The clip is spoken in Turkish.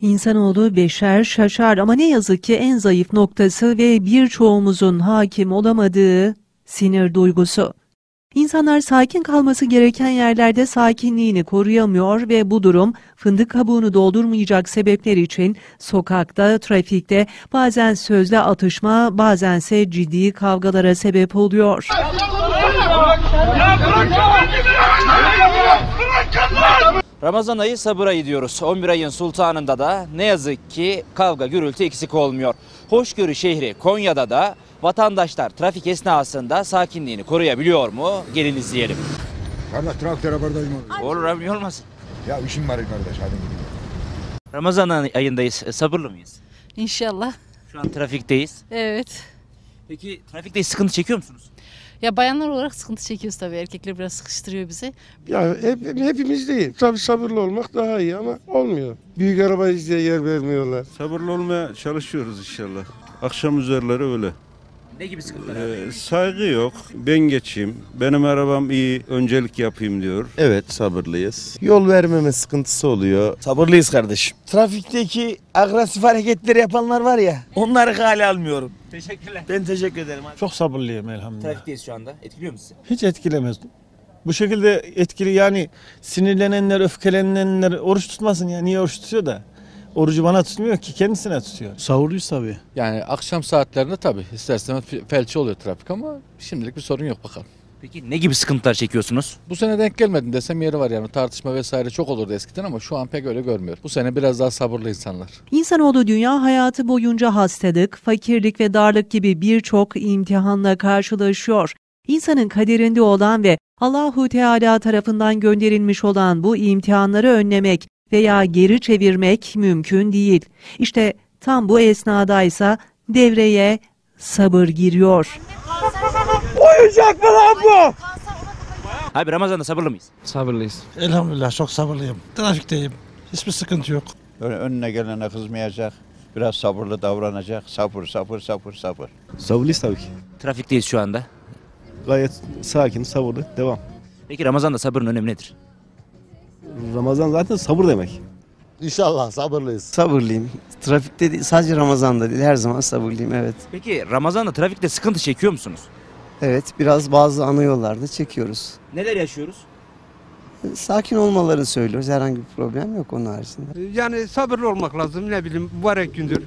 İnsanoğlu beşer şaşar ama ne yazık ki en zayıf noktası ve birçoğumuzun hakim olamadığı sinir duygusu. İnsanlar sakin kalması gereken yerlerde sakinliğini koruyamıyor ve bu durum fındık kabuğunu doldurmayacak sebepler için sokakta, trafikte bazen sözle atışma, bazense ciddi kavgalara sebep oluyor. Ramazan ayı sabır ayı diyoruz. 11 ayın sultanında da ne yazık ki kavga gürültü eksik olmuyor. Hoşgörü şehri Konya'da da vatandaşlar trafik esnasında sakinliğini koruyabiliyor mu? Gelin izleyelim. Kardeş traktöre buradayım. Olur abi olmasın. Ya işim var kardeş hadi gidelim. Ramazan ayındayız. E, Sabırlı mıyız? İnşallah. Şu an trafikteyiz. Evet. Peki trafikte sıkıntı çekiyor musunuz? Ya bayanlar olarak sıkıntı çekiyoruz tabii. Erkekler biraz sıkıştırıyor bizi. Ya hep, hepimiz değil. Tabii sabırlı olmak daha iyi ama olmuyor. Büyük araba izleye yer vermiyorlar. Sabırlı olmaya çalışıyoruz inşallah. Akşam üzerleri öyle. Ne gibi sıkıntılar? Ee, saygı yok. Ben geçeyim. Benim arabam iyi. Öncelik yapayım diyor. Evet sabırlıyız. Yol vermeme sıkıntısı oluyor. Sabırlıyız kardeşim. Trafikteki agresif hareketleri yapanlar var ya onları hale almıyorum. Teşekkürler. Ben teşekkür ederim. abi. Çok sabırlıyım elhamdülillah. Trafikteyiz şu anda. Etkiliyor mu sizi? Hiç etkilemez. Bu şekilde etkili yani sinirlenenler, öfkelenenler oruç tutmasın ya. Niye oruç tutuyor da? Orucu bana tutmuyor ki kendisine tutuyor. Savurluyuz tabii. Yani akşam saatlerinde tabii istersen felçli oluyor trafik ama şimdilik bir sorun yok bakalım. Peki ne gibi sıkıntılar çekiyorsunuz? Bu sene denk gelmedin desem yeri var yani tartışma vesaire çok olurdu eskiden ama şu an pek öyle görmüyorum. Bu sene biraz daha sabırlı insanlar. İnsanoğlu dünya hayatı boyunca hastalık, fakirlik ve darlık gibi birçok imtihanla karşılaşıyor. İnsanın kaderinde olan ve Allahu Teala tarafından gönderilmiş olan bu imtihanları önlemek veya geri çevirmek mümkün değil. İşte tam bu esnadaysa devreye sabır giriyor. Abi Ramazan'da sabırlı mıyız? Sabırlıyız. Elhamdülillah çok sabırlıyım. Trafikteyim. Hiçbir sıkıntı yok. önüne gelene kızmayacak. Biraz sabırlı davranacak. Sabır, sabır, sabır, sabır. Savurluyuz tabii ki. Trafikteyiz şu anda. Gayet sakin, sabırlı, devam. Peki Ramazan'da sabırın önemi nedir? Ramazan zaten sabır demek. İnşallah sabırlıyız. Sabırlıyım. Trafikte değil, sadece Ramazan'da değil her zaman sabırlıyım evet. Peki Ramazan'da trafikte sıkıntı çekiyor musunuz? Evet biraz bazı ana yollarda çekiyoruz. Neler yaşıyoruz? Sakin olmalarını söylüyoruz herhangi bir problem yok onun haricinde. Yani sabırlı olmak lazım ne bileyim mübarek gündür.